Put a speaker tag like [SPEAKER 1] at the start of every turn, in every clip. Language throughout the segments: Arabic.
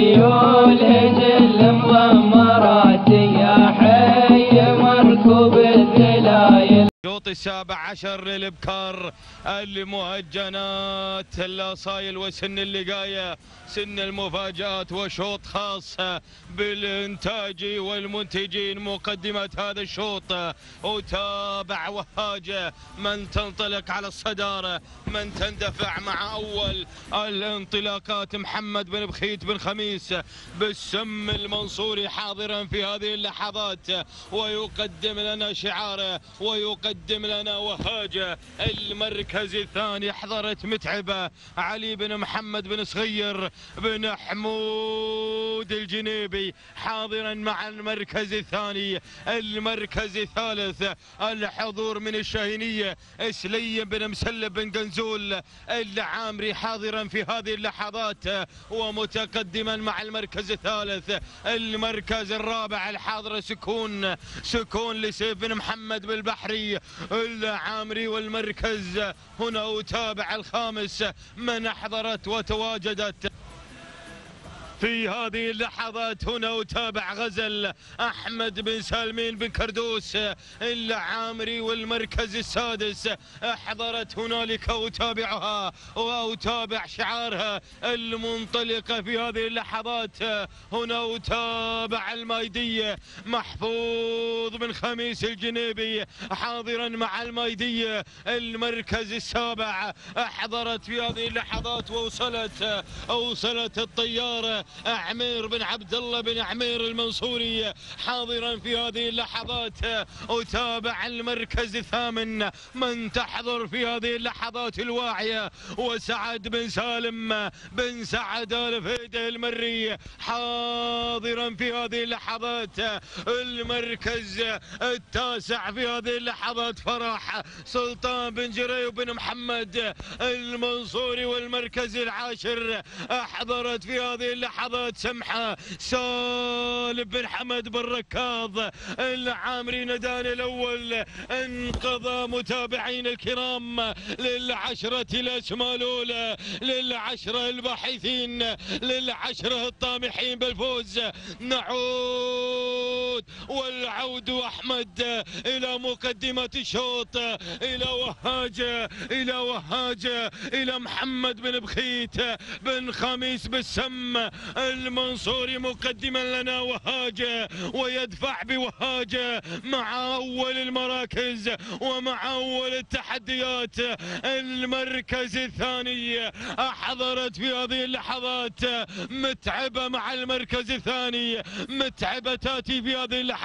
[SPEAKER 1] You. السابع عشر للإبكار. المهجنات الاصايل وسن اللقاية سن المفاجآت وشوط خاص. بالإنتاج والمنتجين مقدمة هذا الشوط. وتابع وهاجه من تنطلق على الصدارة. من تندفع مع أول الانطلاقات. محمد بن بخيت بن خميس بالسم المنصوري حاضرا في هذه اللحظات. ويقدم لنا شعاره ويقدم لنا وهاجة. المركز الثاني حضرت متعبة. علي بن محمد بن صغير بن حمود الجنيبي حاضرا مع المركز الثاني. المركز الثالث الحضور من الشاهينية سليم بن مسلب بن قنزول العامري حاضرا في هذه اللحظات ومتقدما مع المركز الثالث. المركز الرابع الحاضر سكون سكون لسيف بن محمد بالبحري. العامري والمركز. هنا أتابع الخامس. من أحضرت وتواجدت. في هذه اللحظات هنا أتابع غزل أحمد بن سالمين بن كردوس العامري والمركز السادس. أحضرت هنالك أتابعها وأتابع شعارها المنطلقة في هذه اللحظات. هنا أتابع المايدية محفوظ بن خميس الجنيبي حاضرا مع المايدية المركز السابع. أحضرت في هذه اللحظات ووصلت وصلت الطيارة عمير بن عبد الله بن عمير المنصوري حاضرا في هذه اللحظات أتابع المركز الثامن. من تحضر في هذه اللحظات الواعية؟ وسعد بن سالم بن سعد آل فيده المري. حاضرا في هذه اللحظات المركز التاسع في هذه اللحظات فرح سلطان بن جري بن محمد المنصوري والمركز العاشر. أحضرت في هذه اللحظات سمحة سالم بن حمد بن ركاض العامري ندان الأول انقضى متابعين الكرام للعشرة الأسماء الأولى للعشرة الباحثين للعشرة الطامحين بالفوز. نعود والعود أحمد إلى مقدمة الشوط إلى وهاجة إلى وهاجة إلى محمد بن بخيت بن خميس بالسم. المنصوري مقدما لنا وهاجة ويدفع بوهاجة مع أول المراكز ومع أول التحديات. المركز الثاني أحضرت في هذه اللحظات متعبة مع المركز الثاني متعبة تأتي في هذه اللحظات.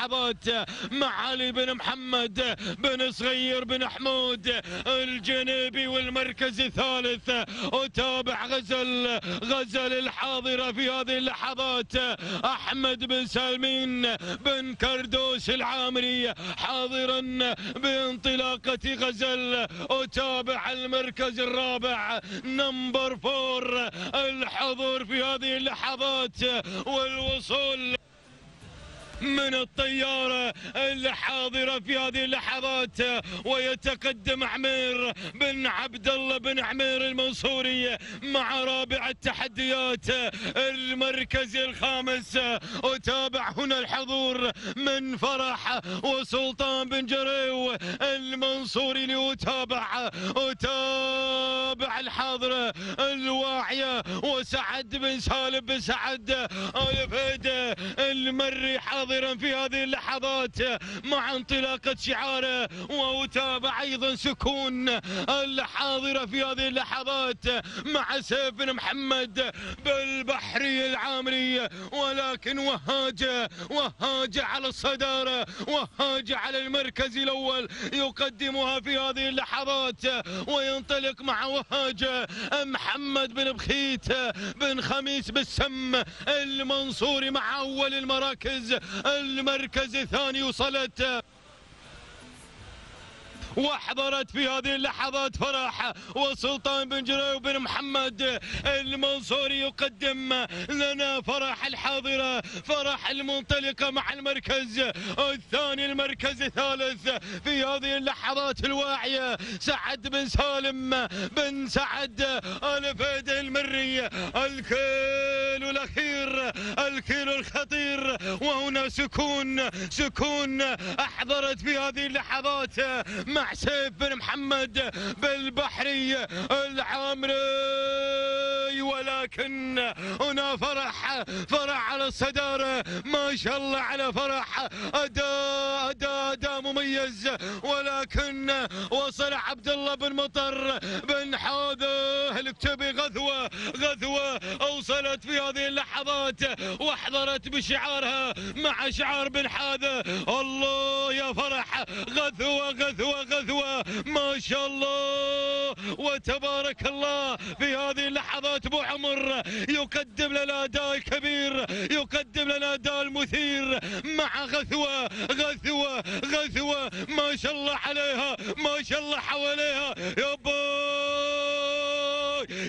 [SPEAKER 1] مع علي بن محمد بن صغير بن حمود الجنيبي والمركز الثالث. أتابع غزل غزل الحاضرة في هذه اللحظات. أحمد بن سالمين بن كردوس العامري حاضرا بانطلاقة غزل. أتابع المركز الرابع number four الحضور في هذه اللحظات والوصول. من الطيارة الحاضرة في هذه اللحظات ويتقدم عمير بن عبد الله بن عمير المنصوري مع رابع التحديات المركز الخامس. أتابع هنا الحضور من فرح وسلطان بن جريو المنصوري لأتابع أتابع الحاضرة الواعية وسعد بن سالم بن سعد. آل فيدة المري حاضرا في هذه اللحظات مع انطلاقة شعاره وأتابع أيضا سكون. الحاضرة في هذه اللحظات مع سيف بن محمد بالبحري العامري. ولكن وهاجة وهاجة على الصدارة وهاجة على المركز الأول يقدمها في هذه اللحظات. وينطلق مع وهاجة محمد بن بخيت بن خميس بالسم المنصوري مع أول المراكز المركز الثاني وصلت. واحضرت في هذه اللحظات فرح وسلطان بن جريو بن محمد المنصوري يقدم لنا فرح الحاضرة فرح المنطلقة مع المركز الثاني المركز الثالث في هذه اللحظات الواعية. سعد بن سالم بن سعد آل فيد المري الكيل الأخير الكيلو الخطير. وهنا سكون سكون أحضرت في هذه اللحظات مع سيف بن محمد بالبحري العامري ولكن هنا فرح فرح على الصدارة ما شاء الله على فرح. أداء أداء. مميز ولكن وصل عبد الله بن مطر بن حاذة الكتبي غثوة غثوة أوصلت في هذه اللحظات واحضرت بشعارها مع شعار بن حاذة الله يا فرح غثوة غثوة غثوة ما شاء الله. وتبارك الله في هذه اللحظات أبو عمر يقدم لنا اداء كبير يقدم لنا اداء المثير مع غثوه غثوه غثوه ما شاء الله عليها ما شاء الله حواليها. يا باي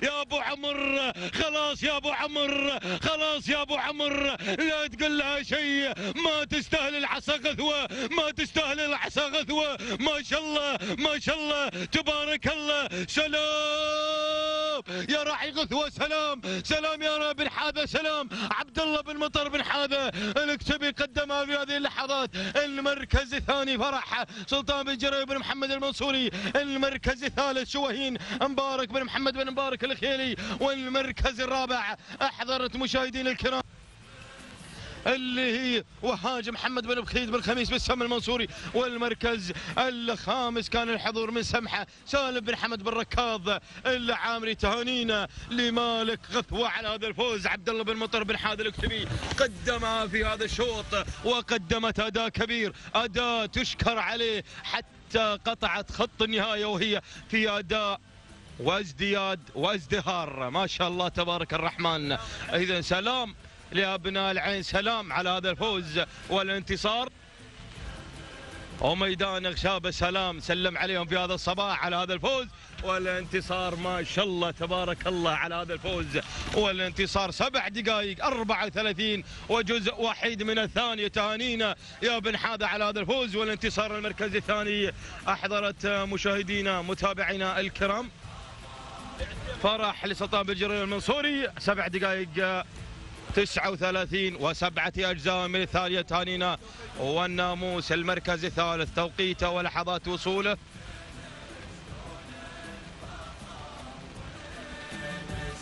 [SPEAKER 1] يا أبو عمر خلاص يا أبو عمر خلاص يا أبو عمر. لا تقول لها شيء. ما تستاهل العصا غثوه ما تستاهل العصا غثوه ما شاء الله ما شاء الله. تبارك الله. سلام. يا راعي غثوة سلام سلام يا رب بن حاذا سلام. عبد الله بن مطر بن حاذا الكتبي قدمها في هذه اللحظات. المركز الثاني فرح سلطان بن جرير بن محمد المنصوري. المركز الثالث شوهين مبارك بن محمد بن مبارك الخيلي. والمركز الرابع أحضرت مشاهدين الكرام. اللي هي وهاج محمد بن بخيت بن خميس بالسم المنصوري والمركز الخامس كان الحضور من سمحة سالم بن حمد بن ركاض العامري تهانينا لمالك غثوة على هذا الفوز. عبد الله بن مطر بن حاد الكتبي قدمها في هذا الشوط وقدمت أداء كبير. أداء تشكر عليه حتى قطعت خط النهاية وهي في أداء وازدياد وازدهار ما شاء الله تبارك الرحمن. اذا سلام لأبناء العين. سلام على هذا الفوز والانتصار. وميدان غشابه سلام سلم عليهم في هذا الصباح على هذا الفوز. والانتصار ما شاء الله تبارك الله على هذا الفوز. والانتصار سبع دقائق 34 وجزء وحيد من الثانية. تهانينا يا بن حاذا على هذا الفوز. والانتصار المركز الثاني أحضرت مشاهدينا متابعينا الكرام. فرح لسلطان بن جرير المنصوري. سبع دقائق 39 وسبعة أجزاء من الثانية تهانينا والناموس المركز الثالث توقيته ولحظات وصوله.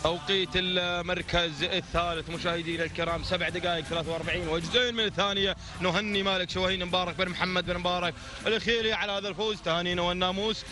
[SPEAKER 1] توقيت المركز الثالث مشاهدينا الكرام سبع دقائق 43 وجزئين من الثانية. نهني مالك شوهين مبارك بن محمد بن مبارك. الخيري على هذا الفوز تهانينا والناموس